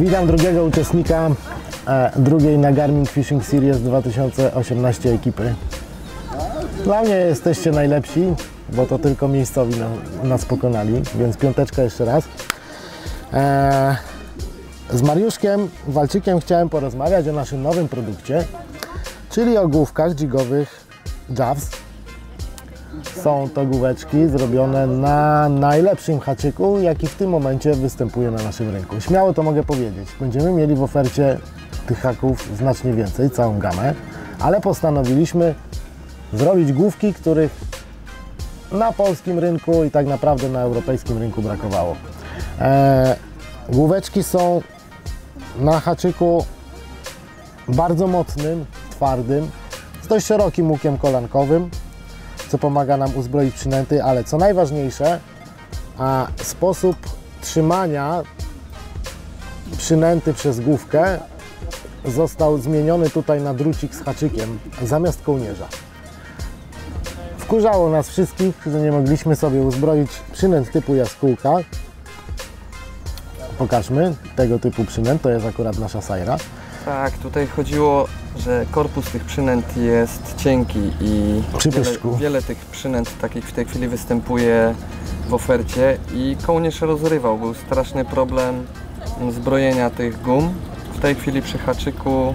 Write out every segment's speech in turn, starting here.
Witam drugiego uczestnika e, drugiej na Garmin Fishing Series 2018 ekipy. Dla mnie jesteście najlepsi, bo to tylko miejscowi na, nas pokonali, więc piąteczka jeszcze raz. E, z Mariuszkiem Walczykiem chciałem porozmawiać o naszym nowym produkcie, czyli o główkach jigowych Javs. Są to główeczki zrobione na najlepszym haczyku, jaki w tym momencie występuje na naszym rynku. Śmiało to mogę powiedzieć. Będziemy mieli w ofercie tych haków znacznie więcej, całą gamę, ale postanowiliśmy zrobić główki, których na polskim rynku i tak naprawdę na europejskim rynku brakowało. E, główeczki są na haczyku bardzo mocnym, twardym, z dość szerokim łukiem kolankowym, co pomaga nam uzbroić przynęty, ale co najważniejsze, a sposób trzymania przynęty przez główkę został zmieniony tutaj na drucik z haczykiem zamiast kołnierza. Wkurzało nas wszystkich, że nie mogliśmy sobie uzbroić przynęt typu jaskółka. Pokażmy tego typu przynęt, to jest akurat nasza sajra. Tak, tutaj chodziło, że korpus tych przynęt jest cienki i wiele, wiele tych przynęt takich w tej chwili występuje w ofercie i kołnierz rozrywał. Był straszny problem zbrojenia tych gum. W tej chwili przy haczyku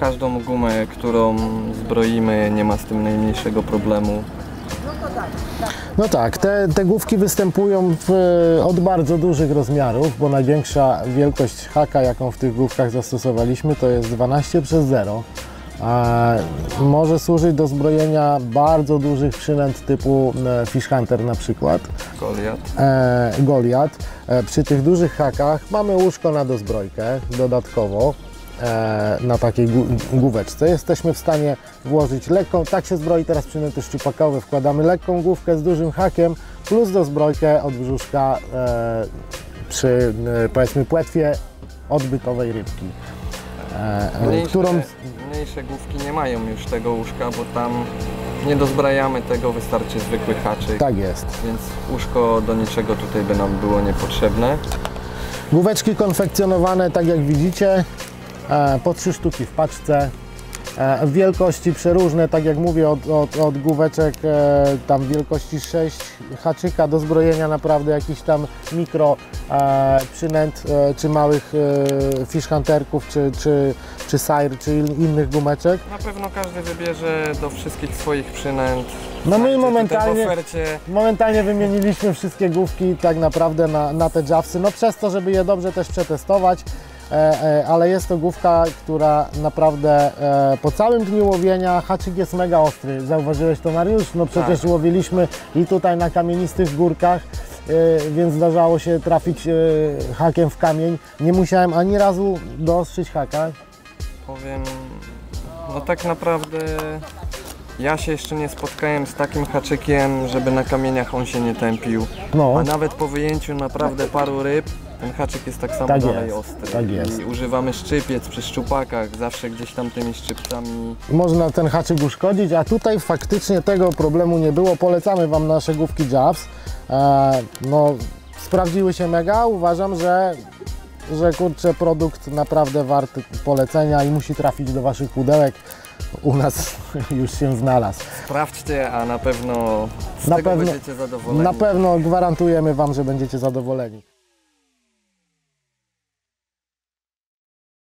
każdą gumę, którą zbroimy nie ma z tym najmniejszego problemu. No tak, te, te główki występują w, od bardzo dużych rozmiarów, bo największa wielkość haka, jaką w tych główkach zastosowaliśmy, to jest 12 przez 0. A może służyć do zbrojenia bardzo dużych przynęt typu e, Fish Hunter na przykład, Goliat. e, Goliat. E, przy tych dużych hakach mamy łóżko na dozbrojkę dodatkowo e, na takiej główeczce. Jesteśmy w stanie włożyć lekką, tak się zbroi teraz przynęty szczupakowe, wkładamy lekką główkę z dużym hakiem plus dozbrojkę od brzuszka e, przy e, powiedzmy płetwie odbytowej rybki. E, e, Mniejsze, którą mniejsze główki nie mają już tego łóżka, bo tam nie dozbrajamy tego, wystarczy zwykły haczyk. tak jest. Więc łóżko do niczego tutaj by nam było niepotrzebne. Główeczki konfekcjonowane, tak jak widzicie, e, po trzy sztuki w paczce. E, wielkości przeróżne, tak jak mówię, od, od, od główeczek e, tam wielkości 6 haczyka do zbrojenia naprawdę jakichś tam mikro e, przynęt, e, czy małych e, fish hunterków, czy, czy, czy sair, czy in- innych gumeczek. Na pewno każdy wybierze do wszystkich swoich przynęt. No my momentalnie- Momentalnie wymieniliśmy wszystkie główki tak naprawdę na, na te Javsy, no przez to, żeby je dobrze też przetestować, e, e, ale jest to główka, która naprawdę e, po całym dniu łowienia, haczyk jest mega ostry, zauważyłeś to Mariusz? No przecież Tak. łowiliśmy i tutaj na kamienistych górkach, e, więc zdarzało się trafić e, hakiem w kamień. Nie musiałem ani razu doostrzyć haka. powiem, no tak naprawdę ja się jeszcze nie spotkałem z takim haczykiem, żeby na kamieniach on się nie tępił. No, A nawet po wyjęciu naprawdę paru ryb, ten haczyk jest tak samo Tak dalej jest, ostry. tak jest. I używamy szczypiec przy szczupakach, zawsze gdzieś tam tymi szczypcami można ten haczyk uszkodzić, a tutaj faktycznie tego problemu nie było. Polecamy Wam nasze główki Jabs. E, no, sprawdziły się mega. Uważam, że, że kurczę, produkt naprawdę wart polecenia i musi trafić do Waszych pudełek. U nas już się znalazł. Sprawdźcie, a na pewno z Na tego pewno- będziecie zadowoleni. Na pewno gwarantujemy Wam, że będziecie zadowoleni.